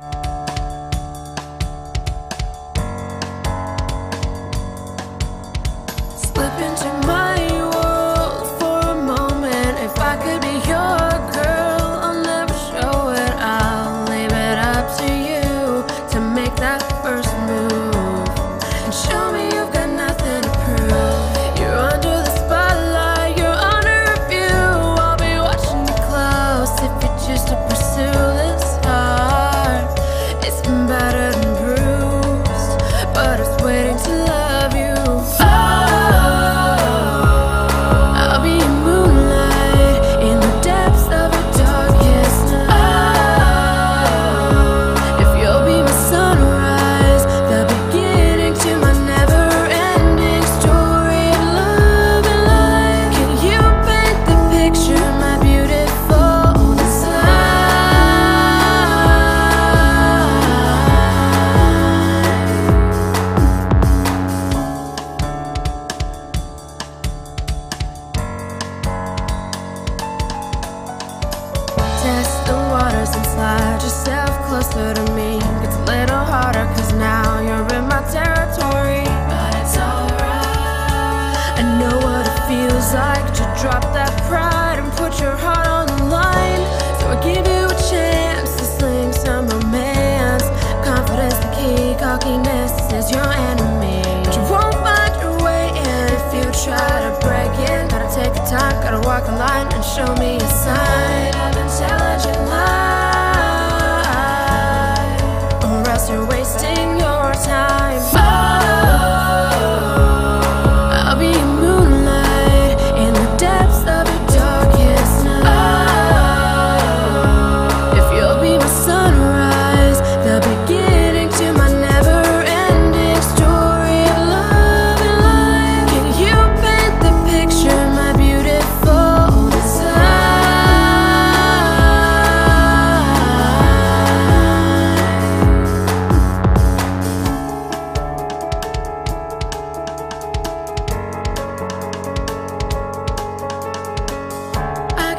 Slip like to drop that pride and put your heart on the line. So I give you a chance to sling some romance. Confidence the key, cockiness is your enemy. But you won't find your way in if you try to break in. Gotta take the time, gotta walk the line and show me a sign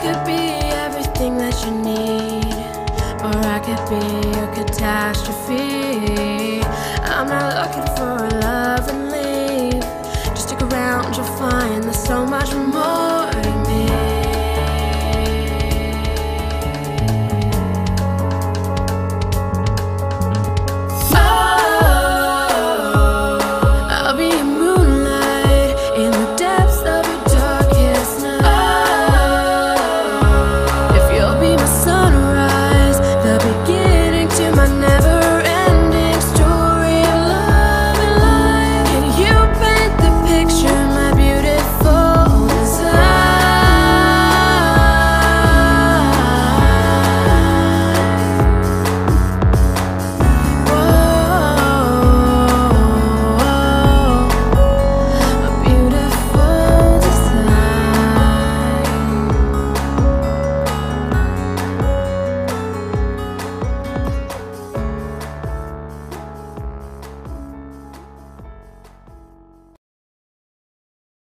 could be everything that you need, or I could be a catastrophe. I'm not looking for a love and leave. Just stick around, you'll find there's so much more